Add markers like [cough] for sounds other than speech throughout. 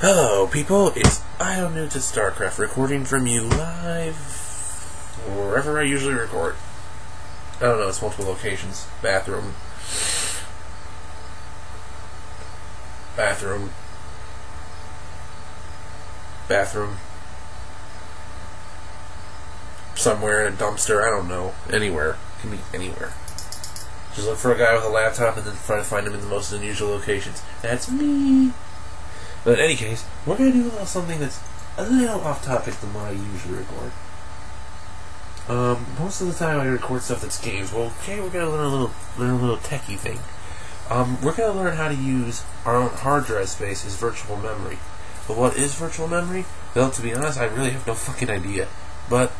Hello, people. It's I Own Noobs at StarCraft, recording from you live wherever I usually record. I don't know, it's multiple locations. Bathroom. Bathroom. Bathroom. Somewhere in a dumpster, I don't know. Anywhere. Can be anywhere. Just look for a guy with a laptop and then try to find him in the most unusual locations. That's me. But in any case, we're going to do a little something that's a little off topic than what I usually record. Um, most of the time I record stuff that's games. Well, okay, we're going to learn a little, learn a little techie thing. Um, we're going to learn how to use our own hard drive space as virtual memory. But what is virtual memory? Well, to be honest, I really have no fucking idea. But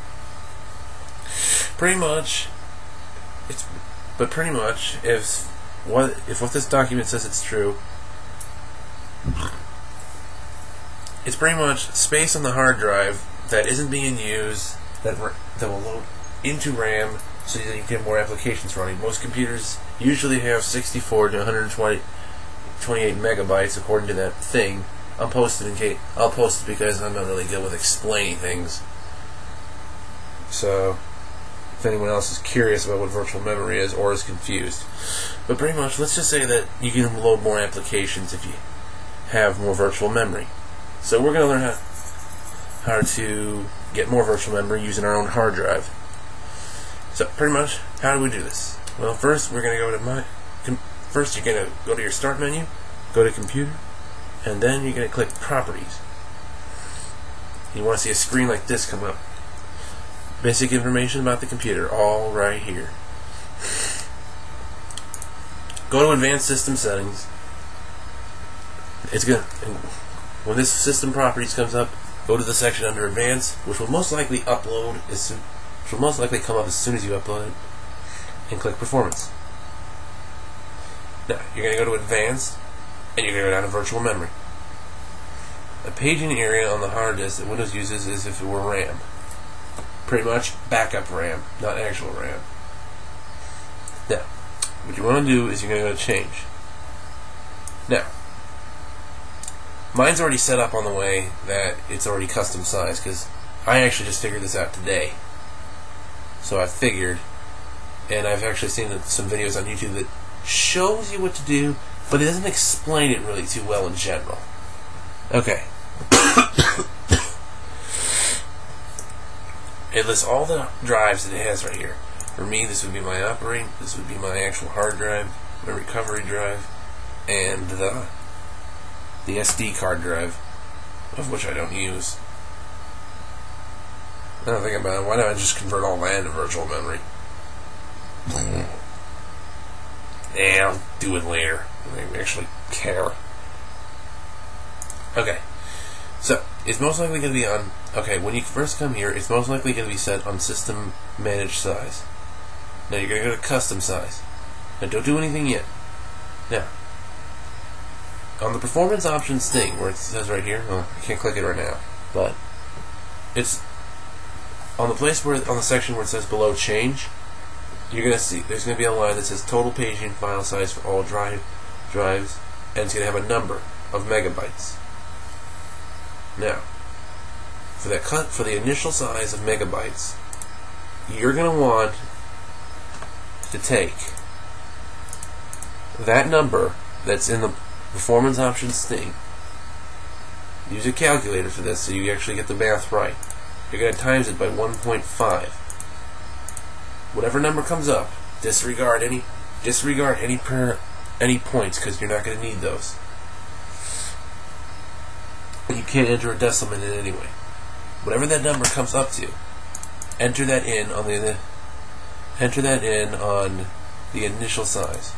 pretty much, it's. But pretty much, if what if what this document says it's true, it's pretty much space on the hard drive that isn't being used that that will load into RAM so that you can get more applications running. Most computers usually have 64 to 120 28 megabytes according to that thing. I'll post it in case I'll post it because I'm not really good with explaining things. So if anyone else is curious about what virtual memory is or is confused. But pretty much let's just say that you can load more applications if you have more virtual memory. So we're going to learn how, how to get more virtual memory using our own hard drive. So pretty much, how do we do this? Well, first we're going to go to my. First, you're going to go to your Start menu, go to Computer, and then you're going to click Properties. You want to see a screen like this come up. Basic information about the computer, all right here. Go to Advanced System Settings. It's going to when this system properties comes up, go to the section under advanced, which will most likely upload as soon, which will most likely come up as soon as you upload it, and click performance. Now you're going to go to advanced, and you're going to go down to virtual memory. A paging area on the hard disk that Windows uses is if it were RAM. Pretty much backup RAM, not actual RAM. Now, what you want to do is you're going to go to change. Now, Mine's already set up on the way that it's already custom sized because I actually just figured this out today. So I figured, and I've actually seen some videos on YouTube that shows you what to do, but it doesn't explain it really too well in general. Okay. [coughs] it lists all the drives that it has right here. For me, this would be my operating, this would be my actual hard drive, my recovery drive, and the the SD card drive, of which I don't use. I think about it, why don't I just convert all that into virtual memory? yeah, I'll do it later. I actually care. Okay. So, it's most likely going to be on. Okay, when you first come here, it's most likely going to be set on system managed size. Now you're going to go to custom size. Now don't do anything yet. Now, on the performance options thing, where it says right here, oh, I can't click it right now, but it's on the place where on the section where it says below change. You're gonna see there's gonna be a line that says total paging file size for all drive drives, and it's gonna have a number of megabytes. Now, for that cut for the initial size of megabytes, you're gonna want to take that number that's in the performance options thing. Use a calculator for this so you actually get the math right. You're going to times it by 1.5. Whatever number comes up, disregard any disregard any per any points because you're not going to need those. You can't enter a decimal in anyway. Whatever that number comes up to, enter that in on the enter that in on the initial size.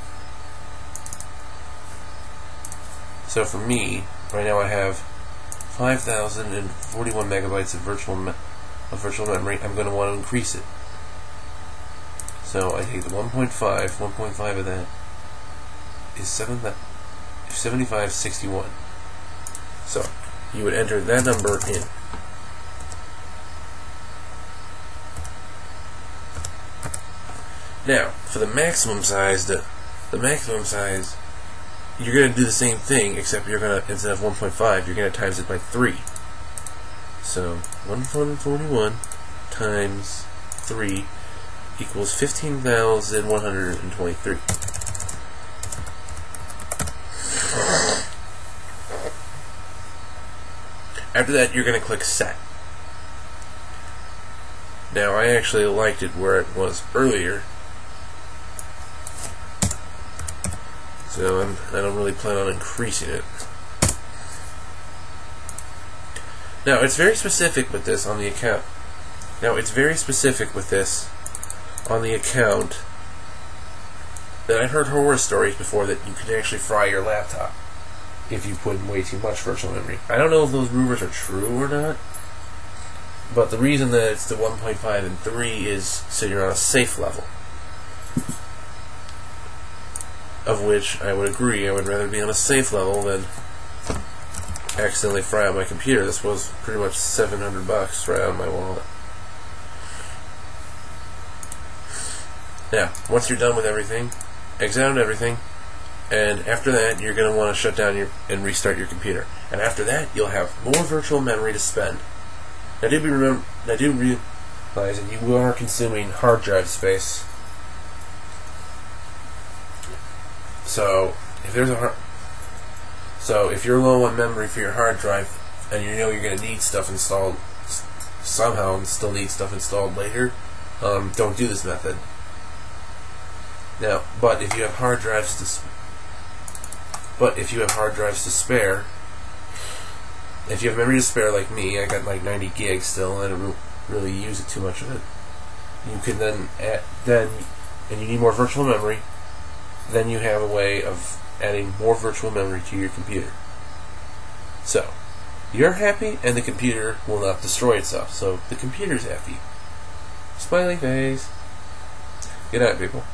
So for me, right now I have 5,041 megabytes of virtual me of virtual memory. I'm going to want to increase it. So I take the 1.5, 1.5 of that is 7, 7561. So you would enter that number in. Now, for the maximum size, the, the maximum size you're going to do the same thing, except you're going to, instead of 1.5, you're going to times it by 3. So, 141 times 3 equals 15,123. After that, you're going to click Set. Now, I actually liked it where it was earlier, so I'm, I don't really plan on increasing it. Now, it's very specific with this on the account. Now, it's very specific with this on the account that I heard horror stories before that you can actually fry your laptop if you put in way too much virtual memory. I don't know if those rumors are true or not, but the reason that it's the 1.5 and 3 is so you're on a safe level. Of which I would agree, I would rather be on a safe level than accidentally fry out my computer. This was pretty much 700 bucks right out of my wallet. Now, once you're done with everything, out everything, and after that, you're going to want to shut down your and restart your computer. And after that, you'll have more virtual memory to spend. Now, do be remember, I do realize that you are consuming hard drive space. So, if there's a hard, so if you're low on memory for your hard drive, and you know you're going to need stuff installed somehow, and still need stuff installed later, um, don't do this method. Now, but if you have hard drives to, but if you have hard drives to spare, if you have memory to spare like me, I got like 90 gigs still, and I don't really use it too much of it. You can then add, then, and you need more virtual memory. Then you have a way of adding more virtual memory to your computer. So, you're happy, and the computer will not destroy itself. So the computer's happy. Smiley face. Good night, people.